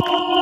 Oh!